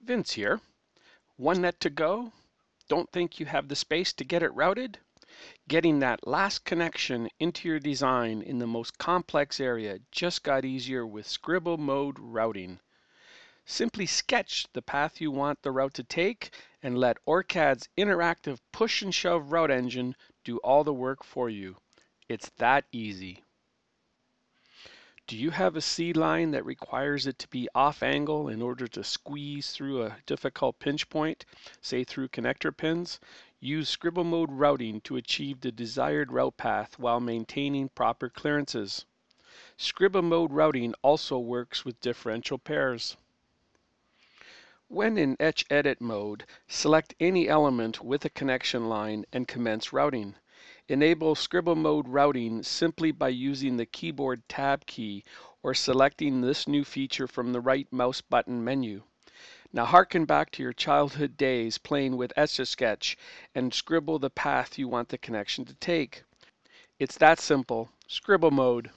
Vince here. One net to go? Don't think you have the space to get it routed? Getting that last connection into your design in the most complex area just got easier with scribble mode routing. Simply sketch the path you want the route to take and let OrCAD's interactive push and shove route engine do all the work for you. It's that easy. Do you have a seed line that requires it to be off angle in order to squeeze through a difficult pinch point, say through connector pins? Use scribble mode routing to achieve the desired route path while maintaining proper clearances. Scribble mode routing also works with differential pairs. When in Etch Edit mode, select any element with a connection line and commence routing. Enable scribble mode routing simply by using the keyboard tab key or selecting this new feature from the right mouse button menu. Now harken back to your childhood days playing with Etch-a-Sketch and scribble the path you want the connection to take. It's that simple. Scribble mode.